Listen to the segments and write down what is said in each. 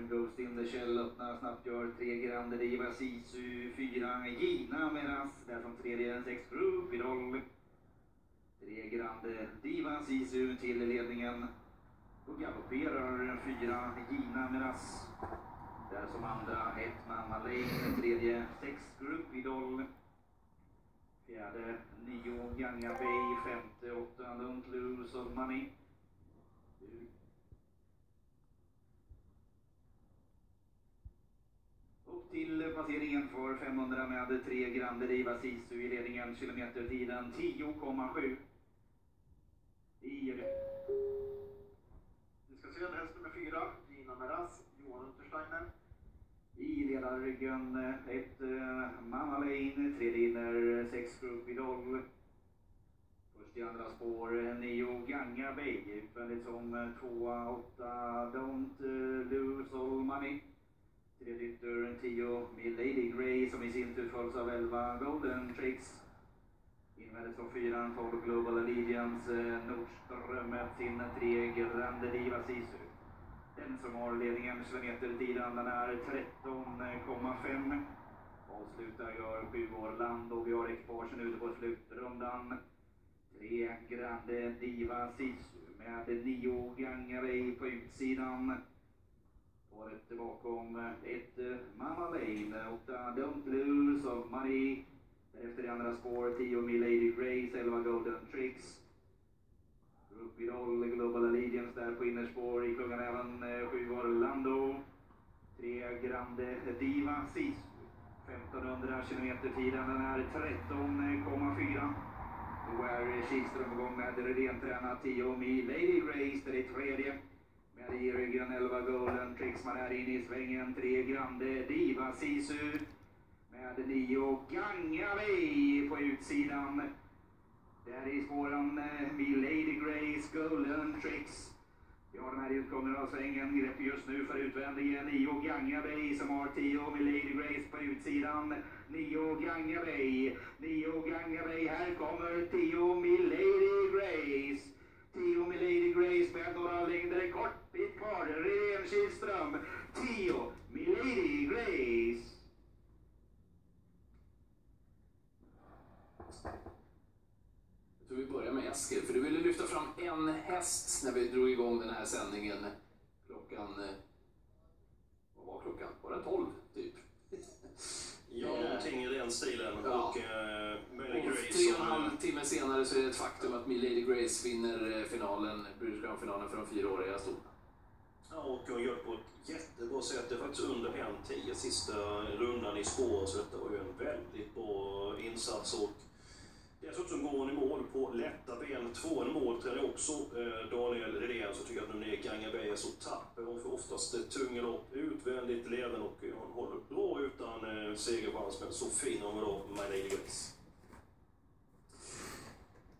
för fem Ghost in the Shell öppnar snabbt gör tre Grande Diva Sisu, fyra Gina Meras, där som tredje sex Group Idol. Tre Grande Diva Sisu till ledningen. Då galopperar fyra Gina Meras. Där som andra ett Mamma Lane, tredje sex Group Idol. Fjärde nio Ganga Bay, femte åtta Don't Lose Of Money. Placeringen passeringen för 500 med 3 Grande Riva Sisu i ledningen. Kilometertiden 10,7. I Vi ska se häst nummer fyra, Gina Meras, Johan Untersteiner. I ledarryggen eh, ett eh, Mamma Lane, tre inner 6 Group Idol. Först i andra spår eh, nio Ganga Bay, utvändigt som 2 8 Don't Lose All Money. Tredje ytter 10 Mill Lady Grey som i sin tur följs av 11 Golden Tricks. Invändigt från 4 12 Global Allegiance, Nordström med sin 3 Grande Diva Sisu. Den som har ledningen kilometertiden den är 13,5. Avslutar gör 7 Orland och vi har ekipagen ute på slutrundan. 3 Grande Diva Sisu med 9 Gangarei på utsidan. Paret bakom eh, ett eh, Mama Lane, åtta Don't Lose of Money. Därefter i andra spår 10 Milady Grace, 11 Golden Tricks. Upp i roll Global Allegiance där på innerspår. I klungan även 7 Orlando. 3 Grande Diva sist. 1500 kilometer-tiden, den är 13,4. Då är Kihlström igång med rentränat 10 Milady Grace, det är tredje. Med i ryggen 11 Golden Trixman man är inne i svängen. 3 Grande Diva Sisu. Med 9 Gangaway på utsidan. Där i spåren eh, Milady Grace, Golden Tricks. Vi har den här utgången av svängen. Grepp just nu för utvändningen. 9 Gangaway som har 10 Milady Grace på utsidan. 9 Gangaway. 9 Gangaway. Här kommer 10 Milady Lady 10 Milady Grace med några längder kort bit kvar. Ren Kihlström. 10 Milady Grace. Jag tror vi börjar med Eskil, för du ville lyfta fram en när vi drog igång den här sändningen. Klockan... eh, Vad var klockan? Var det 12, typ? Ja, någonting i den stilen. Ja. Och eh, Mary Och Grace tre och en halv timme senare så är det ett faktum att Milady Grace vinner eh, finalen, British Crown-finalen för de fyraåriga stod. Ja, och hon gör det på ett jättebra sätt. Det är faktiskt under en tio sista rundan i spår, så detta var ju en väldigt bra insats. Och dessutom går hon i mål på lätta ben. Tvåan i mål tränar också eh, Daniel Redén, så tycker jag att nu när Ganga är så tapper. Hon får oftast eh, tunga lopp utvändigt leden och eh, hon håller bra utan eh, segerchans. Men så fin hon var då, My Lady Grace.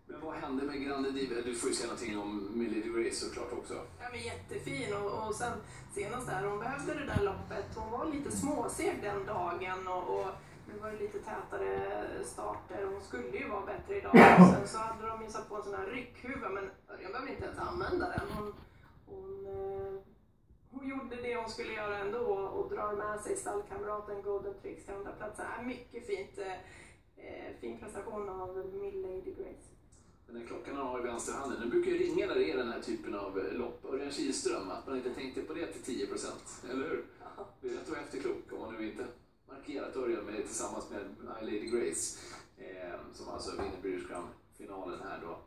Men vad hände med Grande Diva? Du får ju säga någonting om Milady Grace såklart också. Ja, men jättefin och, och sen senast där, hon behövde det där loppet. Hon var lite småseg den dagen och, och det var ju lite tätare starter. Hon skulle ju vara bättre idag. Sen så hade de ju satt på en sån här ryckhuva men Örjan behöver inte ens använda den. Hon, hon, eh, hon gjorde det hon skulle göra ändå och drar med sig stallkamraten Golden Tricks till andra plats. Äh, mycket fint. eh, Eh, fin prestation av Milady Grace. Den där klockan han har i vänsterhanden, den brukar ju ringa när det är den här typen av lopp. Örjan Kihlström, att man inte tänkte på det till 10 procent, eller hur? Det är rätt att vara efterklok om man nu inte markerat Örjan med tillsammans med My Lady Grace, eh, som alltså vinner British Crown-finalen här då.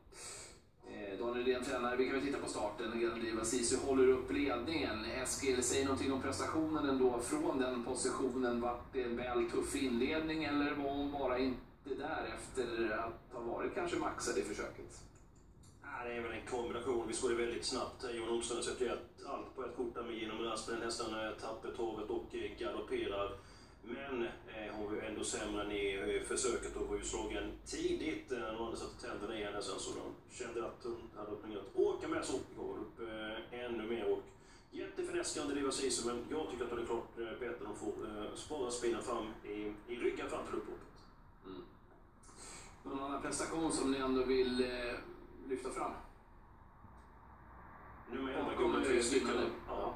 Eh, Daniel Redén tränare, vi kan väl titta på starten. Grandliva Sisu håller upp ledningen. Eskil, säg någonting om prestationen ändå från den positionen. Vart det en väl tuff inledning eller var hon bara inte där efter att ha varit kanske maxad i försöket? Det är väl en kombination. Vi skulle väldigt snabbt. Johan Olsson sätter ju allt på ett kort med genom Raspen. Nästan tappar torvet och galopperar. Men eh, hon var ju ändå sämre än i eh, försöket och var ju slagen tidigt. Eh, Hon hade satt tänderna i henne sen så de kände att hon hade öppningar att åka med så går upp eh, ännu mer. Och jätteförnäskande Diva Sisu, men jag tycker att det är klart eh, bättre att få eh, spara spinna fram i, i ryggen fram till upploppet. Någon annan prestation som ni ändå vill eh, lyfta fram? 11, Golden jag. Ja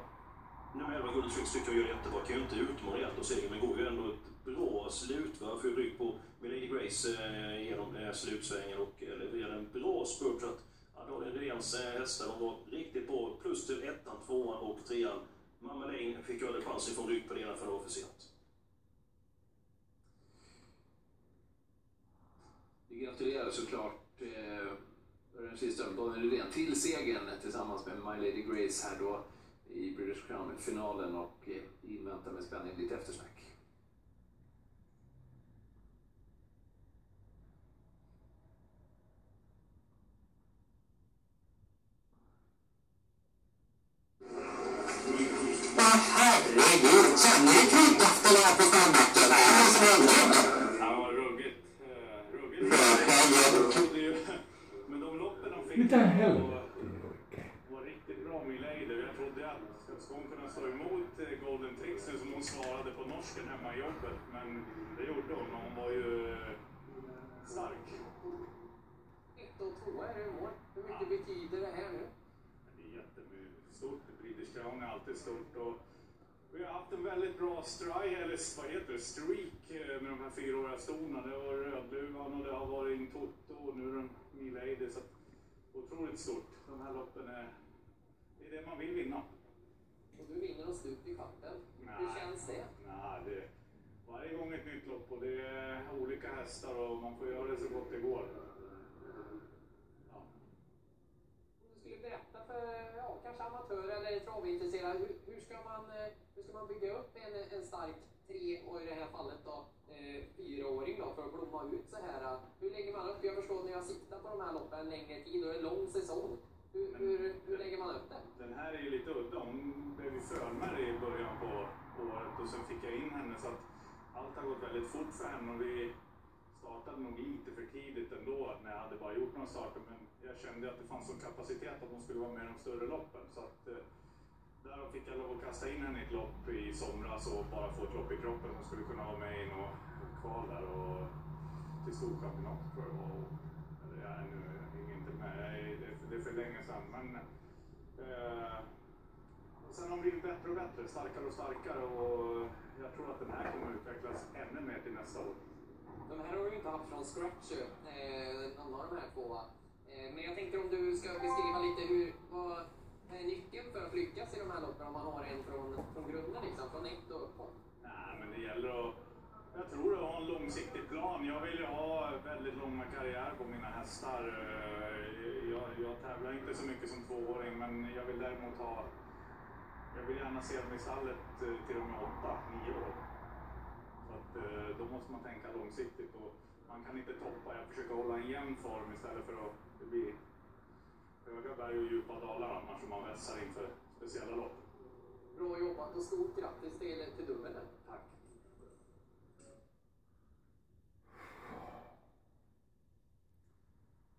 nu 11 Golden tycker jag gör jättebra. Kan ju inte utmana rejält och seger, men går ju ändå ett bra slutvarv. Får ju rygg på Milady Grace eh, genom eh, slutsvängen och eh, levererar en bra spurt. Så att Adolin Redéns eh, hästar, de var riktigt bra. Plus till ettan, tvåan och trean. Mamma Lane fick aldrig chansen från rygg på det ena för det var för sent. Vi gratulerar såklart eh, den sista Daniel Rydén till segern tillsammans med My Lady Grace här då i British Crown-finalen och eh, inväntar med spänning lite eftersnack. Herregud, känner ni kryddoften här på stallbacken? Ja, ruggigt. Eh, ruggigt. Men de loppen de fick var, helvete. var riktigt bra med Leider. Jag trodde att ska hon kunna stå emot eh, Golden nu som hon svarade på norsken hemma i jobbet. Men det gjorde hon och hon var ju eh, stark. Ett och två är det mål. Hur mycket betyder det här nu? Det är jättestort. British Crown är alltid stort. Och vi har haft en väldigt bra strike, eller vad heter det, streak eh, med de här fyraåriga stona. Det var Rödluvan och det har varit Toto och nu är det Milady. Så att, otroligt stort. De här loppen är, det är det man vill vinna. Stup i kvarten. Hur känns det? Nej, det, varje gång ett nytt lopp och det är olika hästar och man får göra det så gott det går. Ja. Om du skulle berätta för ja, kanske amatörer eller travintresserade, hur, hur, ska man, eh, hur ska man bygga upp en, en stark tre och i det här fallet då eh, fyraåring då för att blomma ut så här? Hur lägger man upp? Jag förstår när jag siktar på de här loppen en längre tid och det är lång säsong. Hur, hur, hur lägger man upp det? Den här är ju lite udda. Hon blev ju i början på året och sen fick jag in henne så att allt har gått väldigt fort för henne och vi startade nog lite för tidigt ändå när jag hade bara gjort några starter men jag kände att det fanns en kapacitet att hon skulle vara med i de större loppen så att eh, där fick jag lov att kasta in henne i ett lopp i somras och bara få ett lopp i kroppen. Hon skulle kunna vara med i något kval där och till Storchampionatet tror jag det var. Och- Eller jag är nu inte med, det är- för länge sedan. Men, eh, sen har de blivit bättre och bättre, starkare och starkare och jag tror att den här kommer utvecklas ännu mer till nästa år. De här har du ju inte haft från scratch, eh, någon av de här två. Eh, men jag tänkte om du ska beskriva lite hur, vad är nyckeln för att lyckas i de här loppen om man har en från, från grunden, liksom, från ett och uppåt? Nej, men det gäller att... Jag tror att ha en långsiktig plan. Jag vill ju ha väldigt långa karriär på mina hästar. Eh, Jag, jag tävlar inte så mycket som tvååring, men jag vill däremot ha... Jag vill gärna se dem i stallet eh, till de är åtta, nio år. Så att, eh, då måste man tänka långsiktigt och man kan inte toppa. Jag försöker hålla en jämn form istället för att det blir höga berg och djupa dalar annars om man vässar inför speciella lopp. Bra jobbat och stort grattis till, till dubbeln. Tack.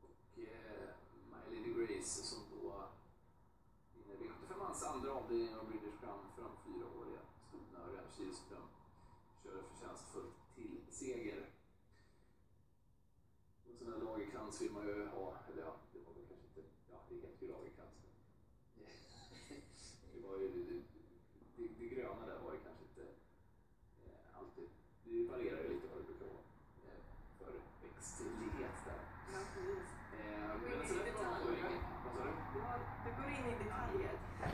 Och eh, My Lady Grace som då vinner V75ans andra avdelning av British Crown för de fyraåriga stona Örjan Kihlström kör förtjänstfullt till seger. Och